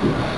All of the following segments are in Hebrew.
Yeah.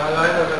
לא, לא, היה לילה,